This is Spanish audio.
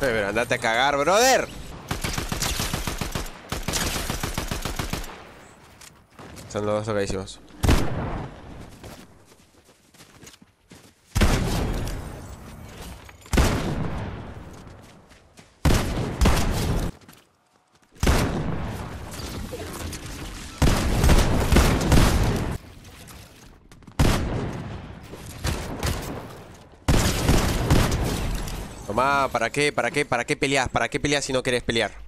Pero andate a cagar, brother. Son los dos tocadísimos. Toma, ¿para qué? ¿Para qué? ¿Para qué peleas? ¿Para qué peleas si no querés pelear?